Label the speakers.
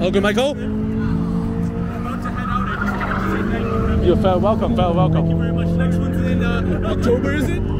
Speaker 1: All good, Michael? You're fair welcome, fair welcome.
Speaker 2: Thank you very much. Next one's in uh, October, is it?